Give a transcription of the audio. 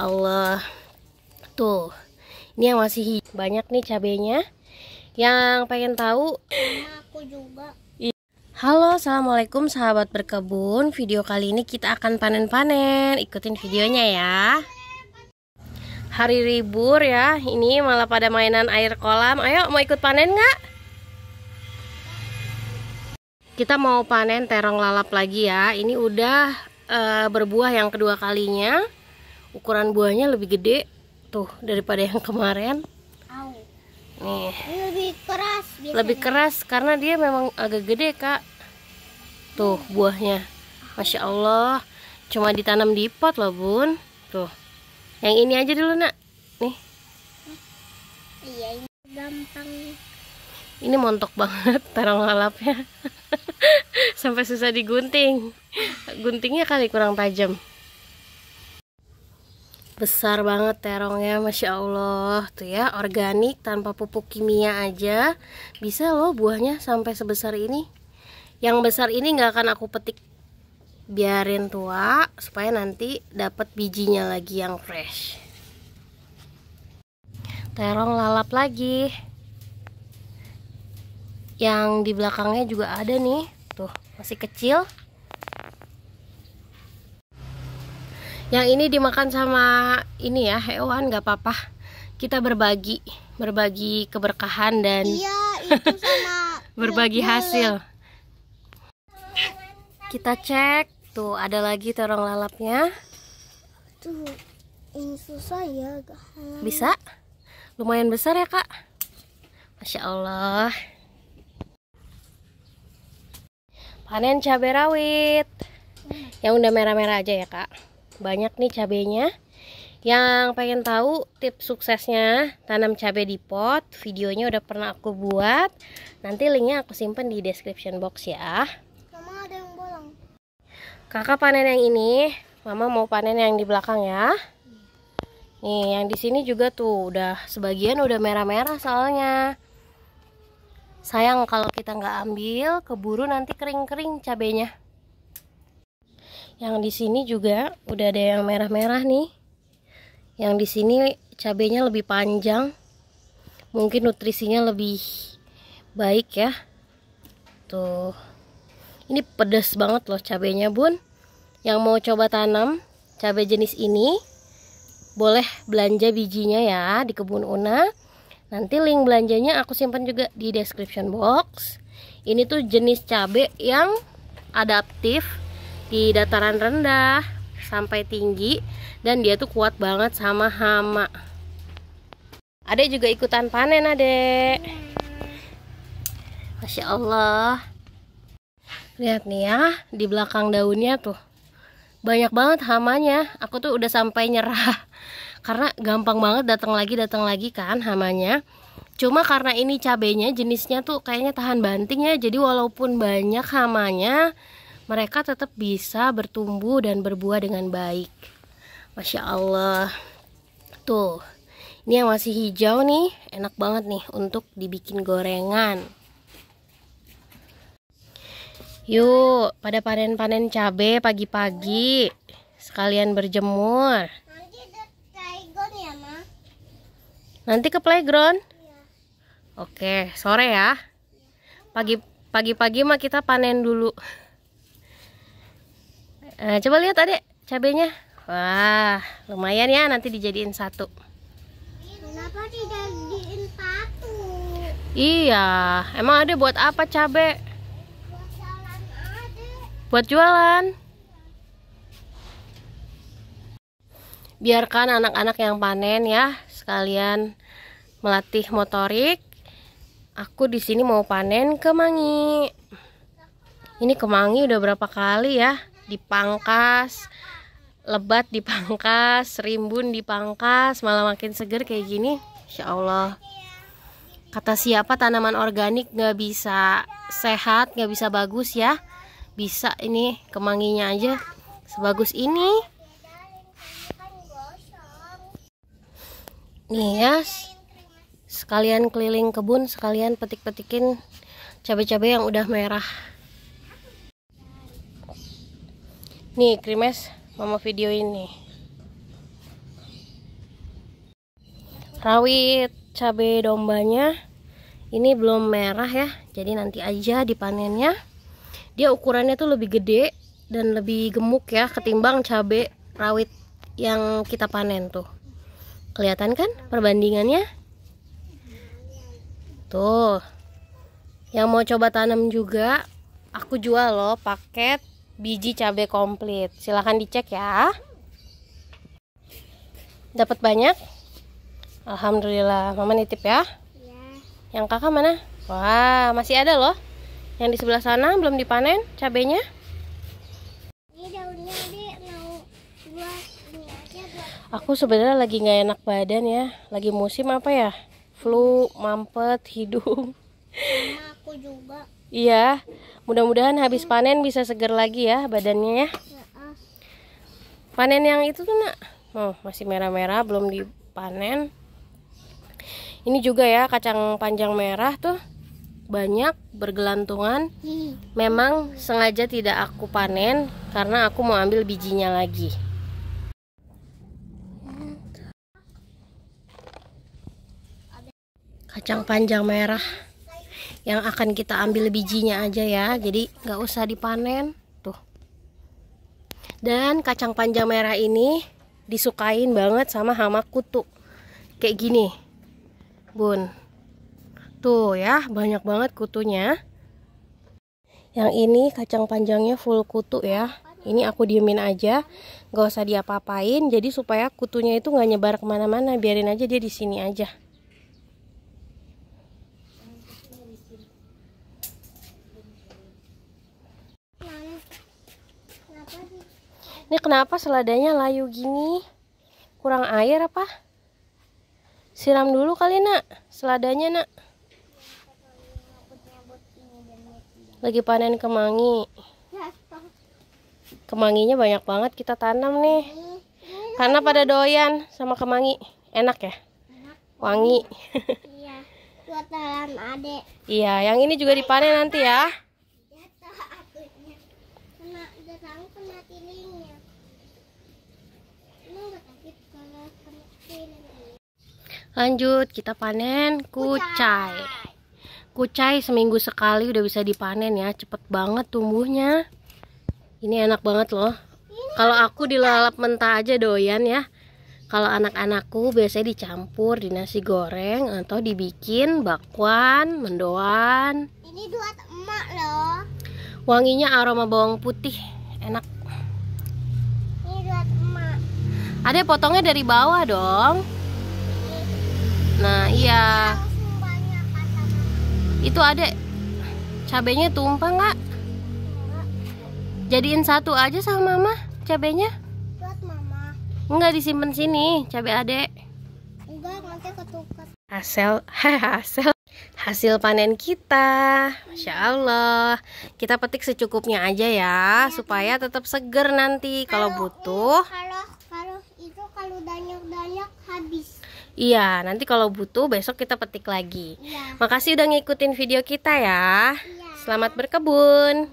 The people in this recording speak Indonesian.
Allah. Tuh ini yang masih hijau banyak nih cabenya. Yang pengen tahu aku juga. Halo assalamualaikum sahabat berkebun. Video kali ini kita akan panen-panen. Ikutin videonya ya. Hari libur ya. Ini malah pada mainan air kolam. Ayo mau ikut panen nggak? Kita mau panen terong lalap lagi ya. Ini udah uh, berbuah yang kedua kalinya ukuran buahnya lebih gede tuh daripada yang kemarin. Au. nih. Lebih keras biasanya. lebih keras karena dia memang agak gede kak. Tuh buahnya. Masya allah. Cuma ditanam di pot loh bun. Tuh. Yang ini aja dulu nak. Nih. Iya ini gampang. Ini montok banget terong lalapnya sampai susah digunting. Guntingnya kali kurang tajam besar banget terongnya Masya Allah. Tuh ya organik tanpa pupuk kimia aja. Bisa loh buahnya sampai sebesar ini. Yang besar ini nggak akan aku petik. Biarin tua supaya nanti dapat bijinya lagi yang fresh. Terong lalap lagi. Yang di belakangnya juga ada nih. Tuh masih kecil yang ini dimakan sama ini ya hewan nggak apa-apa. Kita berbagi berbagi keberkahan dan iya itu sama berbagi hasil. Kita cek tuh ada lagi terong lalapnya. Tuh ini susah ya bisa? Lumayan besar ya kak? Masya Allah. Panen cabai rawit. Yang udah merah-merah aja ya kak banyak nih cabenya. Yang pengen tahu tips suksesnya tanam cabai di pot videonya udah pernah aku buat. Nanti linknya aku simpen di description box ya. Mama ada yang bolong. Kakak panen yang ini mama mau panen yang di belakang ya. Nih yang di sini juga tuh udah sebagian udah merah-merah soalnya. Sayang kalau kita nggak ambil keburu nanti kering-kering cabenya yang di sini juga udah ada yang merah-merah nih. Yang di sini cabenya lebih panjang. Mungkin nutrisinya lebih baik ya. Tuh. Ini pedas banget loh cabenya bun. Yang mau coba tanam cabai jenis ini boleh belanja bijinya ya di kebun Una. Nanti link belanjanya aku simpan juga di description box. Ini tuh jenis cabai yang adaptif di dataran rendah sampai tinggi dan dia tuh kuat banget sama hama. Adek juga ikutan panen adek. Masya Allah. Lihat nih ya di belakang daunnya tuh banyak banget hamanya. Aku tuh udah sampai nyerah karena gampang banget datang lagi datang lagi kan hamanya. Cuma karena ini cabenya jenisnya tuh kayaknya tahan banting ya. Jadi walaupun banyak hamanya, mereka tetap bisa bertumbuh dan berbuah dengan baik. Masya Allah. Tuh, ini yang masih hijau nih, enak banget nih untuk dibikin gorengan. Yuk, pada panen-panen cabe pagi-pagi, sekalian berjemur. nanti ke playground ya ma Nanti ke playground. Oke, sore ya. Pagi pagi-pagi mah kita panen dulu. Eh, coba lihat adek cabenya. Wah, lumayan ya nanti dijadiin satu. kenapa tidak diin satu Iya, emang ada buat apa cabe? buat jalan ada Buat jualan. Biarkan anak-anak yang panen ya, sekalian melatih motorik. Aku di sini mau panen kemangi. Ini kemangi udah berapa kali ya? Dipangkas, lebat dipangkas, rimbun dipangkas, malah makin seger kayak gini. Insya Allah. Kata siapa tanaman organik nggak bisa sehat, nggak bisa bagus ya? Bisa ini kemanginya aja sebagus ini. Nih ya, sekalian keliling kebun, sekalian petik-petikin cabai-cabai yang udah merah. Nih, krimes mama video ini. rawit cabai dombanya ini belum merah ya jadi nanti aja dipanennya. Dia ukurannya tuh lebih gede dan lebih gemuk ya ketimbang cabai rawit yang kita panen tuh. Kelihatan kan perbandingannya? Tuh. Yang mau coba tanam juga aku jual loh paket biji cabai komplit. Silahkan dicek ya. Dapat banyak? Alhamdulillah. Mama nitip ya. Ya. yang kakak mana? Wah masih ada loh. Yang di sebelah sana belum dipanen cabenya? Ini daunnya dek mau buat ini aja buat aku sebenarnya lagi nggak enak badan ya. Lagi musim apa ya? Flu mampet hidung. Sama aku juga. Iya. Mudah-mudahan habis panen bisa seger lagi ya badannya ya. Panen yang itu tuh nak? Oh masih merah-merah belum dipanen. Ini juga ya kacang panjang merah tuh banyak bergelantungan. Memang sengaja tidak aku panen karena aku mau ambil bijinya lagi. Kacang panjang merah yang akan kita ambil bijinya aja ya. Jadi nggak usah dipanen. Tuh. Dan kacang panjang merah ini disukain banget sama hama kutu. Kayak gini. Bun. Tuh ya banyak banget kutunya. Yang ini kacang panjangnya full kutu ya. Ini aku diemin aja. Nggak usah diapa-apain. Jadi supaya kutunya itu nggak nyebar ke mana-mana. Biarin aja dia di sini aja Mana? Kenapa sih? Ini kenapa seladanya layu gini? Kurang air apa? Siram dulu kali nak, seladanya nak. Lagi panen kemangi. Ya. Kemanginya banyak banget kita tanam nih. Karena pada doyan sama kemangi. Enak ya? Wangi. iya. Buat dalam adek. iya, yang ini juga dipanen nanti ya. Lanjut, kita panen kucai. Kucai seminggu sekali udah bisa dipanen ya. Cepet banget tumbuhnya. Ini enak banget loh. Kalau aku dilalap mentah aja doyan ya. Kalau anak-anakku biasanya dicampur di nasi goreng atau dibikin bakwan, mendoan. Ini buat emak loh. Wanginya aroma bawang putih. Enak. Ini buat emak. Ada potongnya dari bawah dong. Nah, iya. Itu ada cabenya tumpah nggak? Jadiin satu aja sama mama cabenya. Enggak disimpan sini, cabai adek. Enggak, nanti ketuker. Hasil hasil hasil panen kita. Masya Allah. Kita petik secukupnya aja ya, supaya tetap seger nanti kalau butuh. Kalau kalau itu kalau banyak-banyak habis. Iya, nanti kalau butuh besok kita petik lagi. Iya. Makasih udah ngikutin video kita ya. Iya. Selamat berkebun.